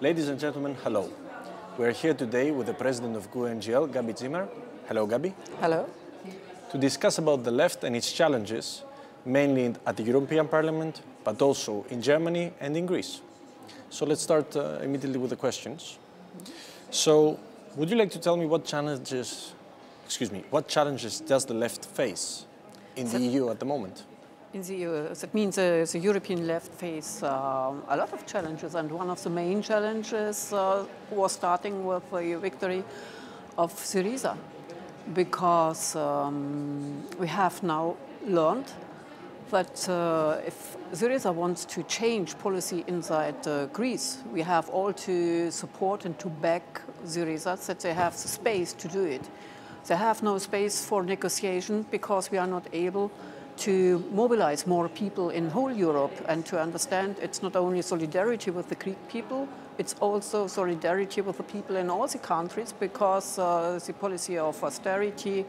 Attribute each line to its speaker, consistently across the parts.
Speaker 1: Ladies and gentlemen, hello. We are here today with the president of GUE-NGL, Gabi Zimmer. Hello, Gabi.
Speaker 2: Hello.
Speaker 1: To discuss about the left and its challenges, mainly at the European Parliament, but also in Germany and in Greece. So let's start uh, immediately with the questions. So, would you like to tell me what challenges, excuse me, what challenges does the left face in the EU at the moment?
Speaker 2: In the EU, that means uh, the European left face uh, a lot of challenges, and one of the main challenges uh, was starting with the victory of Syriza, because um, we have now learned that uh, if Syriza wants to change policy inside uh, Greece, we have all to support and to back Syriza, that they have the space to do it. They have no space for negotiation because we are not able to mobilize more people in whole Europe and to understand it's not only solidarity with the Greek people, it's also solidarity with the people in all the countries because uh, the policy of austerity,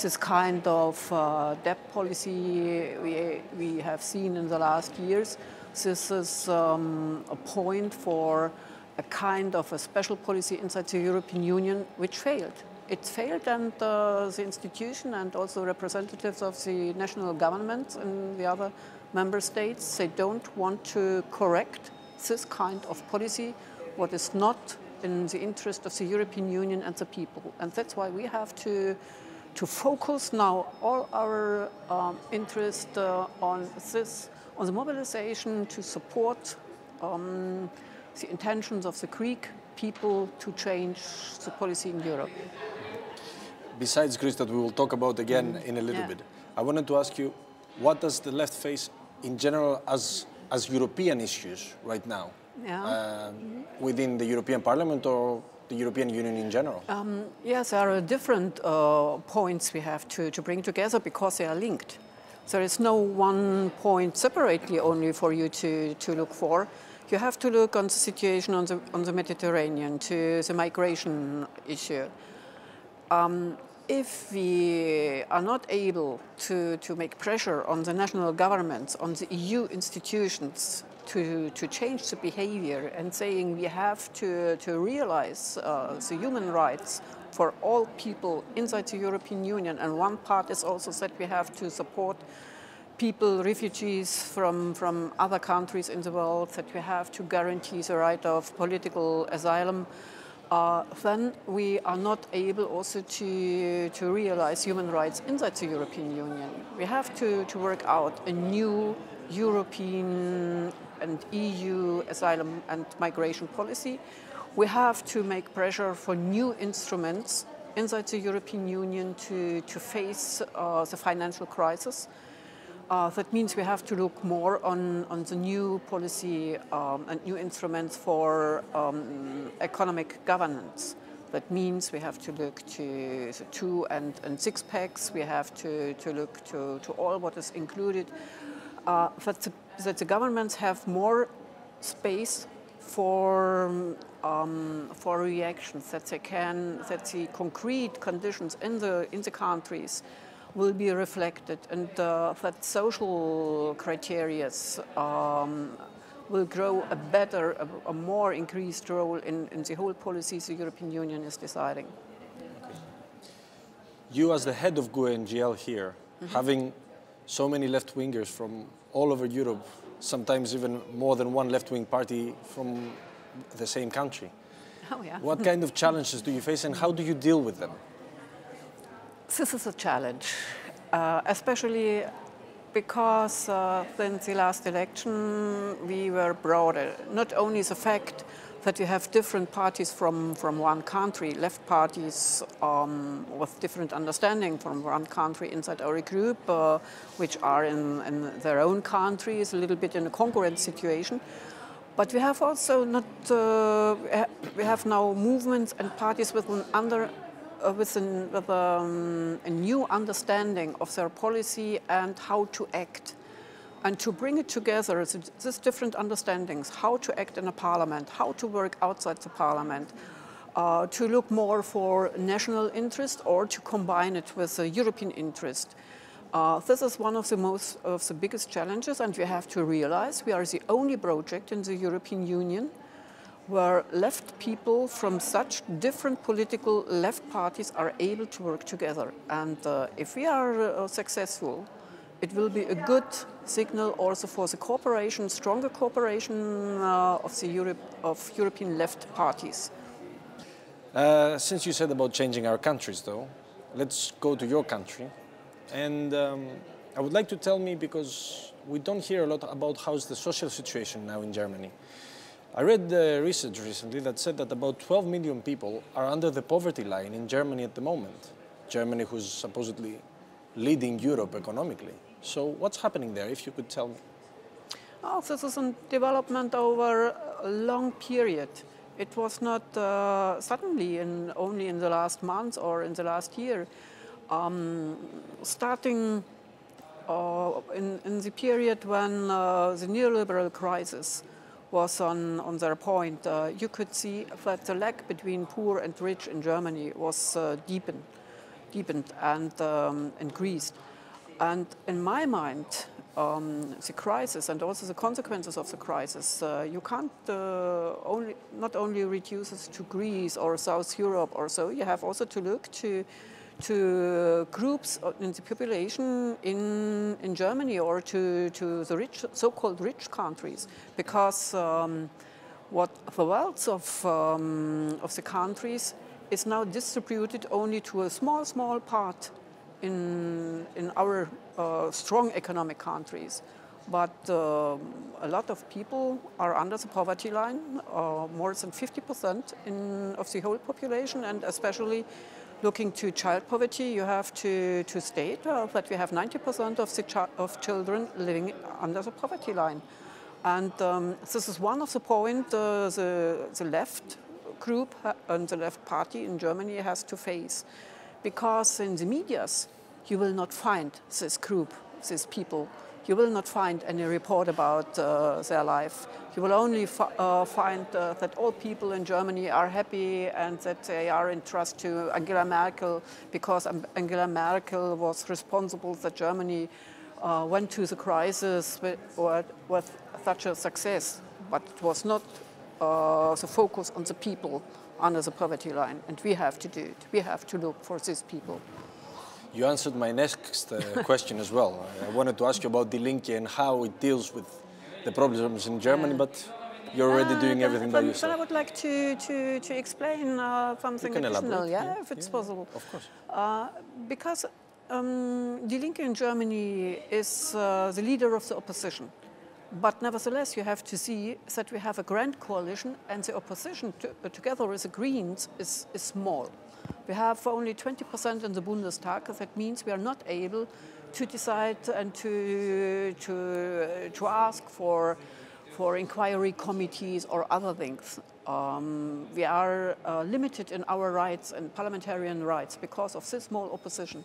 Speaker 2: this kind of uh, debt policy we, we have seen in the last years, this is um, a point for a kind of a special policy inside the European Union which failed it failed and uh, the institution and also representatives of the national governments in the other member states, they don't want to correct this kind of policy, what is not in the interest of the European Union and the people. And that's why we have to, to focus now all our um, interest uh, on this, on the mobilization to support um, the intentions of the Greek people to change the policy in Europe
Speaker 1: besides Greece that we will talk about again mm. in a little yeah. bit, I wanted to ask you, what does the left face in general as, as European issues right now yeah. uh, within the European Parliament or the European Union in general? Um,
Speaker 2: yes, there are different uh, points we have to, to bring together because they are linked. There is no one point separately only for you to, to look for. You have to look on the situation on the, on the Mediterranean, to the migration issue. Um, if we are not able to, to make pressure on the national governments, on the EU institutions to, to change the behavior and saying we have to, to realize uh, the human rights for all people inside the European Union, and one part is also that we have to support people, refugees from, from other countries in the world, that we have to guarantee the right of political asylum, uh, then we are not able also to, to realize human rights inside the European Union. We have to, to work out a new European and EU asylum and migration policy. We have to make pressure for new instruments inside the European Union to, to face uh, the financial crisis. Uh, that means we have to look more on, on the new policy um, and new instruments for um, economic governance. That means we have to look to the two and, and six packs, we have to, to look to, to all what is included, uh, that, the, that the governments have more space for, um, for reactions, that they can, that the concrete conditions in the, in the countries will be reflected and uh, that social criteria um, will grow a better, a, a more increased role in, in, the whole policies the European Union is deciding.
Speaker 1: You as the head of GUE-NGL here, mm -hmm. having so many left-wingers from all over Europe, sometimes even more than one left-wing party from the same country.
Speaker 2: Oh, yeah.
Speaker 1: what kind of challenges do you face and how do you deal with them?
Speaker 2: This is a challenge, uh, especially because uh, since the last election we were broader. Not only the fact that you have different parties from, from one country, left parties um, with different understanding from one country inside our group, uh, which are in, in, their own countries, a little bit in a concurrent situation. But we have also not, uh, we have now movements and parties with an under uh, with, an, with um, a new understanding of their policy and how to act. And to bring it together, these different understandings, how to act in a parliament, how to work outside the parliament, uh, to look more for national interest or to combine it with the European interest. Uh, this is one of the most of the biggest challenges, and we have to realize we are the only project in the European Union where left people from such different political left parties are able to work together. And uh, if we are uh, successful, it will be a good signal also for the cooperation, stronger cooperation uh, of the Europe, of European left parties.
Speaker 1: Uh, since you said about changing our countries, though, let's go to your country. And um, I would like to tell me because we don't hear a lot about how's the social situation now in Germany. I read the research recently that said that about 12 million people are under the poverty line in Germany at the moment. Germany, who's supposedly leading Europe economically. So, what's happening there, if you could tell me?
Speaker 2: Oh, this is a development over a long period. It was not uh, suddenly in, only in the last month or in the last year. Um, starting uh, in, in, the period when uh, the neoliberal crisis was on, on their point, uh, you could see that the lag between poor and rich in Germany was uh, deepened, deepened and um, increased. And in my mind, um, the crisis and also the consequences of the crisis, uh, you can't uh, only not only reduce it to Greece or South Europe or so. You have also to look to to groups in the population in in Germany or to to the rich, so-called rich countries, because um, what the wealth of um, of the countries is now distributed only to a small small part in, in our uh, strong economic countries. But uh, a lot of people are under the poverty line, uh, more than 50% in, of the whole population, and especially looking to child poverty, you have to, to state uh, that we have 90% of, the of children living under the poverty line. And um, this is one of the points uh, the, the left group and the left party in Germany has to face because in the medias you will not find this group, these people. You will not find any report about uh, their life. You will only uh, find uh, that all people in Germany are happy and that they are in trust to Angela Merkel because Angela Merkel was responsible that Germany uh, went to the crisis with, with, such a success. But it was not uh, the focus on the people under the poverty line, and we have to do it. We have to look for these people.
Speaker 1: You answered my next uh, question as well. I wanted to ask you about Die Linke and how it deals with the problems in Germany, yeah. but you're already uh, doing everything by yourself.
Speaker 2: But I would like to, to, to explain uh, something additional, yeah, yeah, if it's
Speaker 1: yeah,
Speaker 2: possible.
Speaker 1: Of course.
Speaker 2: Uh, because um, Die Linke in Germany is uh, the leader of the opposition. But nevertheless, you have to see that we have a grand coalition and the opposition to, uh, together with the Greens is, is small. We have only 20% in the Bundestag. That means we are not able to decide and to, to, to ask for, for inquiry committees or other things. Um, we are uh, limited in our rights and parliamentarian rights because of this small opposition.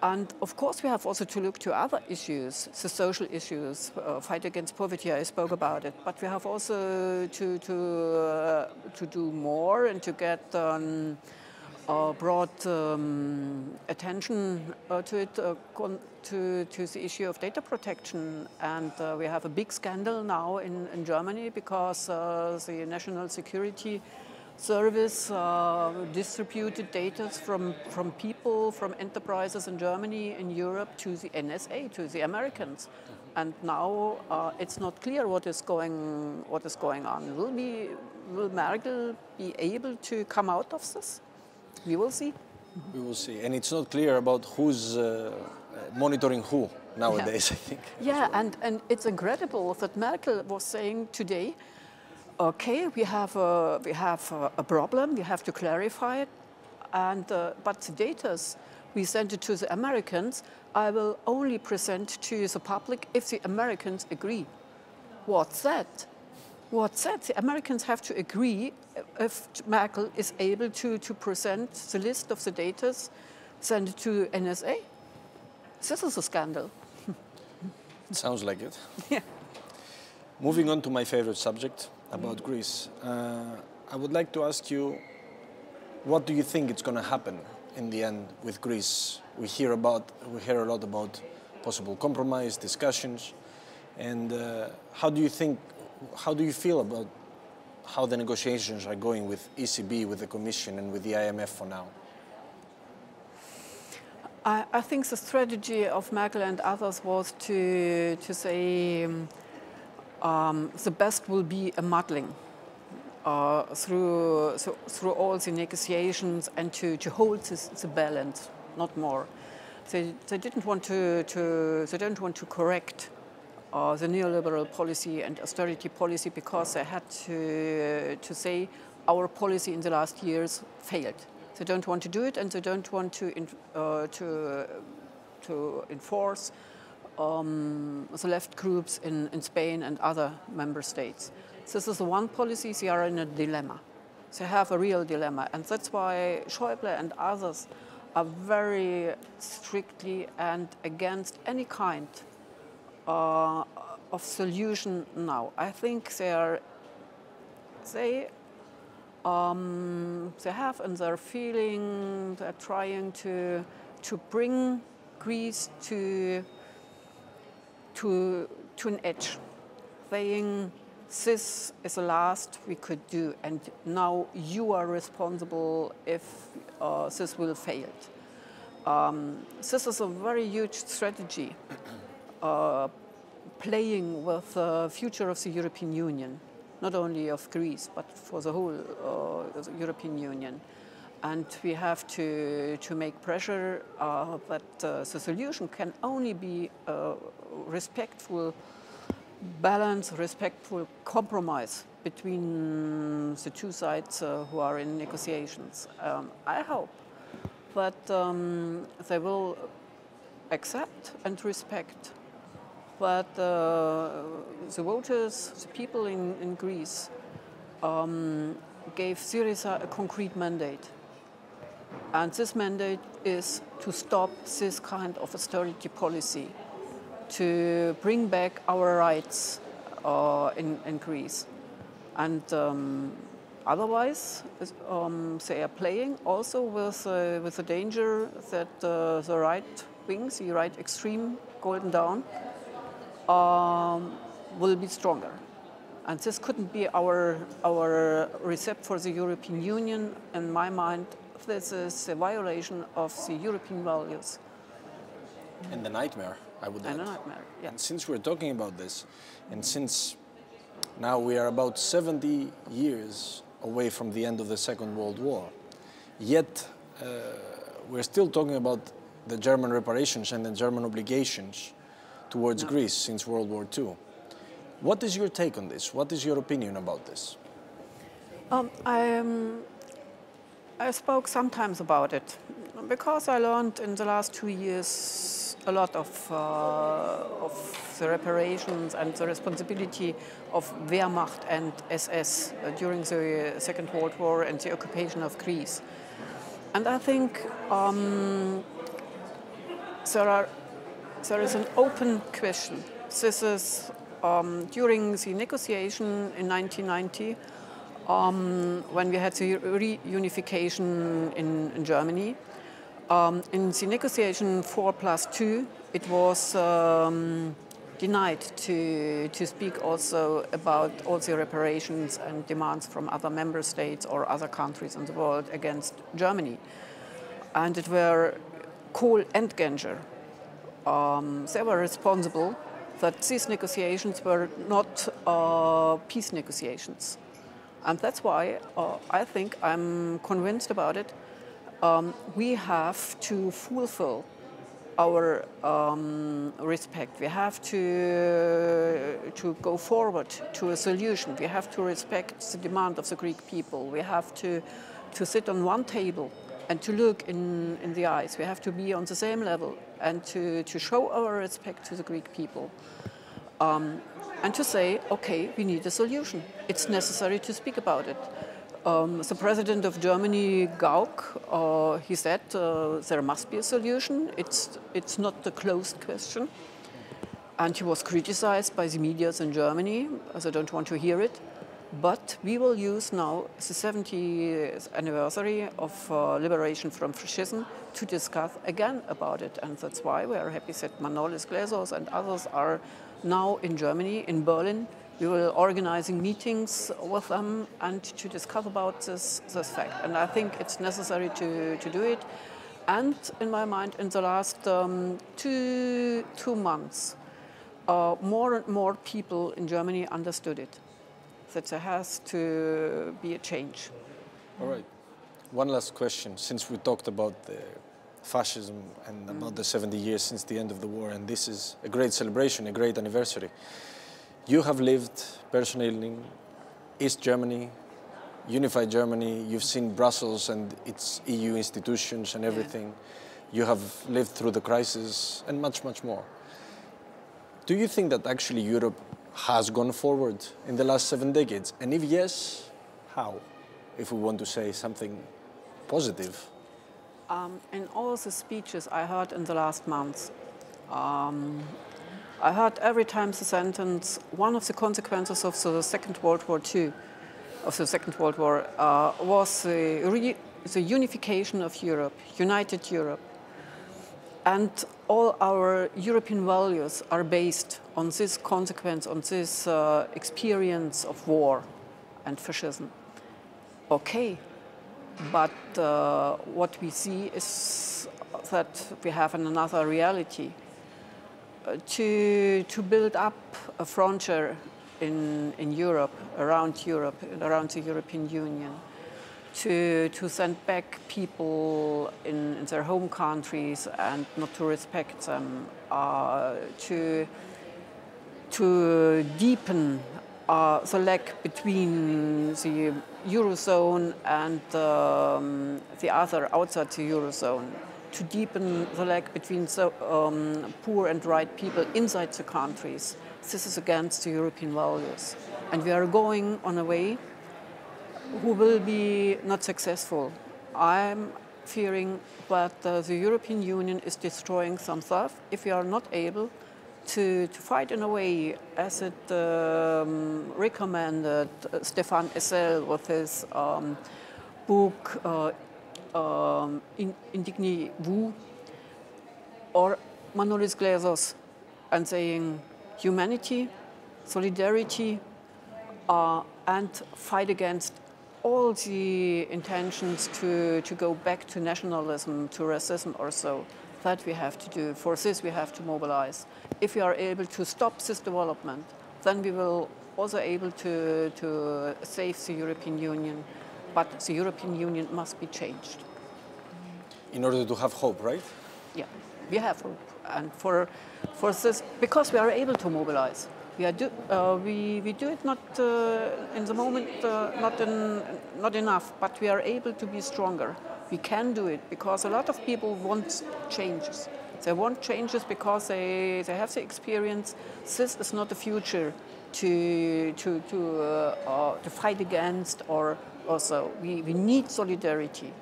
Speaker 2: And of course, we have also to look to other issues, the social issues, uh, fight against poverty. I spoke about it, but we have also to to uh, to do more and to get. Um, uh, brought um, attention uh, to it, uh, to, to the issue of data protection. And uh, we have a big scandal now in, in Germany because uh, the National Security Service uh, distributed data from, from people, from enterprises in Germany, in Europe, to the NSA, to the Americans. And now it's not clear what is going, what is going on. Will, be, will Merkel be able to come out of this? We will see.
Speaker 1: We will see. And it's not clear about who's uh, monitoring who nowadays,
Speaker 2: yeah.
Speaker 1: I think.
Speaker 2: Yeah, well. and, and it's incredible that Merkel was saying today, okay, we have a, we have a, a problem, we have to clarify it, and, uh, but the data we sent it to the Americans, I will only present to the public if the Americans agree. What's that? What's that? The Americans have to agree if Merkel is able to, to present the list of the data, send it to NSA. This is a scandal.
Speaker 1: Sounds like it.
Speaker 2: Yeah.
Speaker 1: Moving on to my favorite subject about Greece, uh, I would like to ask you, what do you think is going to happen in the end with Greece? We hear about, we hear a lot about possible compromise, discussions, and uh, how do you think, how do you feel about how the negotiations are going with ECB, with the Commission, and with the IMF for now?
Speaker 2: I, I think the strategy of Merkel and others was to, to say um, um, the best will be a muddling. Uh, through, so, through all the negotiations and to, to hold this, the balance, not more. They, they didn't want to, to they don't want to correct uh, the neoliberal policy and austerity policy because they had to, to say our policy in the last years failed. They don't want to do it and they don't want to, uh, to, to enforce um, the left groups in, in Spain and other member states. This is the one policy, they are in a dilemma. They have a real dilemma. And that's why Schäuble and others are very strictly and against any kind uh, of solution now. I think they are, they, um, they have in their feeling, they're trying to, to bring Greece to, to, to an edge, saying this is the last we could do and now you are responsible if uh, this will fail. Um, this is a very huge strategy uh, playing with the future of the European Union, not only of Greece, but for the whole uh, the European Union. And we have to, to make pressure uh, that uh, the solution can only be a respectful balance, respectful compromise between the two sides uh, who are in negotiations. Um, I hope that um, they will accept and respect but uh, the voters, the people in, in Greece, um, gave Syriza a concrete mandate. And this mandate is to stop this kind of austerity policy, to bring back our rights uh, in, in, Greece. And um, otherwise, um, they are playing also with, uh, with the danger that uh, the right wing, the right extreme, golden dawn, um, will be stronger. And this couldn't be our, our recipe for the European Union. In my mind, this is a violation of the European values.
Speaker 1: And the nightmare, I would
Speaker 2: and
Speaker 1: add.
Speaker 2: a nightmare, yeah.
Speaker 1: And since we're talking about this, and since now we are about 70 years away from the end of the Second World War, yet uh, we're still talking about the German reparations and the German obligations towards no. Greece since World War II. What is your take on this? What is your opinion about this?
Speaker 2: Um, I, um, I spoke sometimes about it because I learned in the last two years a lot of, uh, of the reparations and the responsibility of Wehrmacht and SS uh, during the Second World War and the occupation of Greece. And I think um, there are there is an open question. This is um, during the negotiation in 1990, um, when we had the reunification in, in Germany. Um, in the negotiation 4 plus 2, it was um, denied to, to speak also about all the reparations and demands from other member states or other countries in the world against Germany. And it were Kohl and Genscher um, they were responsible that these negotiations were not uh, peace negotiations. And that's why uh, I think I'm convinced about it. Um, we have to fulfill our um, respect. We have to, to go forward to a solution. We have to respect the demand of the Greek people. We have to, to sit on one table and to look in, in the eyes. We have to be on the same level and to, to show our respect to the Greek people. Um, and to say, okay, we need a solution. It's necessary to speak about it. Um, the president of Germany, Gauck, uh, he said uh, there must be a solution. It's, it's not a closed question. And he was criticized by the medias in Germany, as I don't want to hear it. But we will use now the 70th anniversary of uh, liberation from fascism to discuss again about it. And that's why we are happy that Manolis Glezos and others are now in Germany, in Berlin, We will organizing meetings with them and to discuss about this, this fact. And I think it's necessary to, to do it. And in my mind, in the last um, two, two months, uh, more and more people in Germany understood it, that there has to be a change.
Speaker 1: All right. One last question. Since we talked about the fascism and mm. about the 70 years since the end of the war, and this is a great celebration, a great anniversary. You have lived personally in East Germany, unified Germany. You've seen Brussels and its EU institutions and everything. Yeah. You have lived through the crisis and much, much more. Do you think that actually Europe has gone forward in the last seven decades? And if yes, how? If we want to say something positive.
Speaker 2: Um, in all the speeches I heard in the last months, um, I heard every time the sentence, one of the consequences of the Second World War II, of the Second World War, uh, was the, the unification of Europe, united Europe. And all our European values are based on this consequence, on this uh, experience of war and fascism. Okay, but uh, what we see is that we have another reality. Uh, to, to build up a frontier in, in Europe, around Europe, around the European Union, to, to send back people in, in their home countries and not to respect them, uh, to, to deepen uh, the lag between the Eurozone and um, the other outside the Eurozone, to deepen the lag between the um, poor and right people inside the countries. This is against the European values. And we are going on a way who will be not successful. I'm fearing that uh, the European Union is destroying some stuff if we are not able to, to fight in a way as it um, recommended uh, Stefan Hessel with his um, book uh, um, Indignez-vous or Manolis Glezos and saying humanity, solidarity, uh, and fight against all the intentions to, to go back to nationalism, to racism or so. That we have to do. For this, we have to mobilize. If we are able to stop this development, then we will also able to, to save the European Union. But the European Union must be changed.
Speaker 1: In order to have hope, right?
Speaker 2: Yeah, we have hope. And for, for this, because we are able to mobilize. We, are do, uh, we, we do it not uh, in the moment, uh, not, in, not enough, but we are able to be stronger we can do it because a lot of people want changes. They want changes because they, they have the experience this is not the future to, to, to, uh, uh, to fight against or also. We, we need solidarity.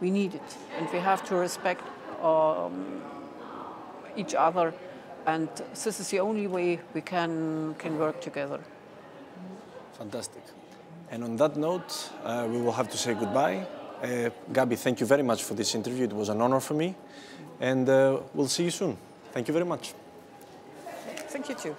Speaker 2: We need it. And we have to respect um, each other. And this is the only way we can, can work together.
Speaker 1: Fantastic. And on that note, uh, we will have to say goodbye. Uh, Gabi, thank you very much for this interview. It was an honor for me. And uh, we'll see you soon. Thank you very much.
Speaker 2: Thank you too.